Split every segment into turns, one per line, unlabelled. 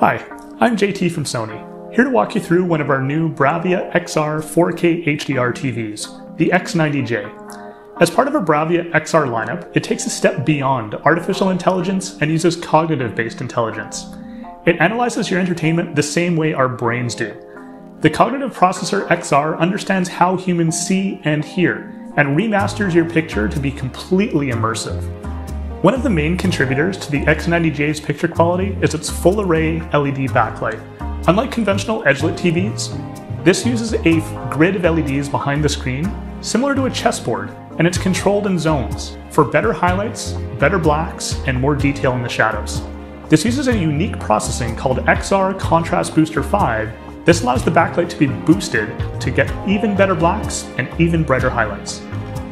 Hi, I'm JT from Sony, here to walk you through one of our new Bravia XR 4K HDR TVs, the X90J. As part of our Bravia XR lineup, it takes a step beyond artificial intelligence and uses cognitive based intelligence. It analyzes your entertainment the same way our brains do. The cognitive processor XR understands how humans see and hear, and remasters your picture to be completely immersive. One of the main contributors to the X90J's picture quality is its full array LED backlight. Unlike conventional edge-lit TVs, this uses a grid of LEDs behind the screen, similar to a chessboard, and it's controlled in zones for better highlights, better blacks, and more detail in the shadows. This uses a unique processing called XR Contrast Booster 5. This allows the backlight to be boosted to get even better blacks and even brighter highlights.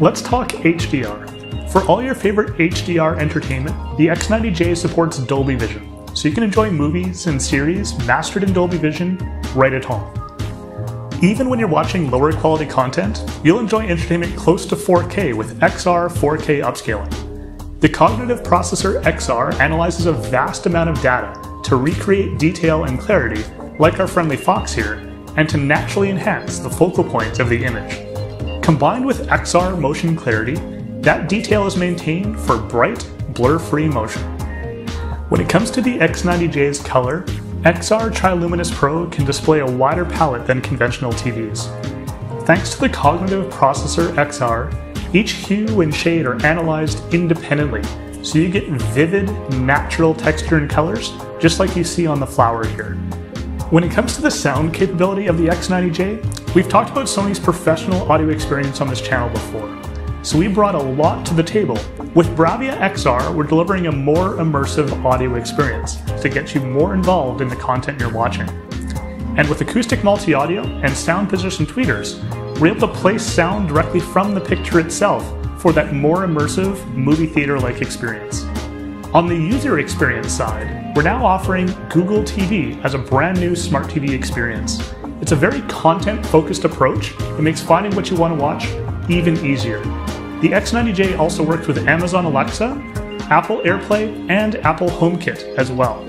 Let's talk HDR. For all your favorite HDR entertainment, the X90J supports Dolby Vision, so you can enjoy movies and series mastered in Dolby Vision right at home. Even when you're watching lower quality content, you'll enjoy entertainment close to 4K with XR 4K upscaling. The cognitive processor XR analyzes a vast amount of data to recreate detail and clarity, like our friendly Fox here, and to naturally enhance the focal point of the image. Combined with XR motion clarity, that detail is maintained for bright, blur-free motion. When it comes to the X90J's color, XR Triluminos Pro can display a wider palette than conventional TVs. Thanks to the cognitive processor XR, each hue and shade are analyzed independently, so you get vivid, natural texture and colors, just like you see on the flower here. When it comes to the sound capability of the X90J, we've talked about Sony's professional audio experience on this channel before so we brought a lot to the table. With Bravia XR, we're delivering a more immersive audio experience to get you more involved in the content you're watching. And with acoustic multi-audio and sound position tweeters, we're able to place sound directly from the picture itself for that more immersive movie theater-like experience. On the user experience side, we're now offering Google TV as a brand new smart TV experience. It's a very content-focused approach that makes finding what you want to watch even easier. The X90J also works with Amazon Alexa, Apple AirPlay, and Apple HomeKit as well.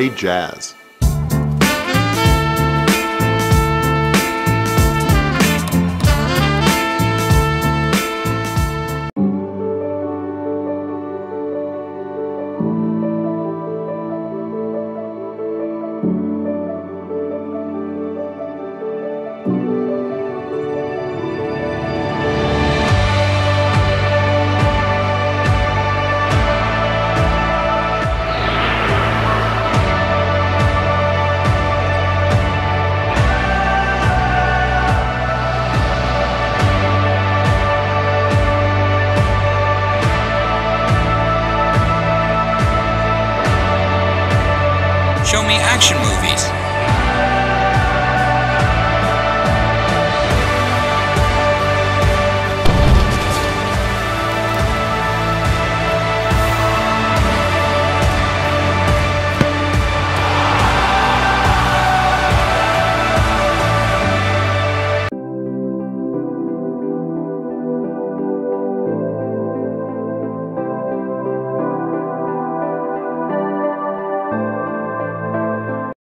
Play jazz.
Show me action movies.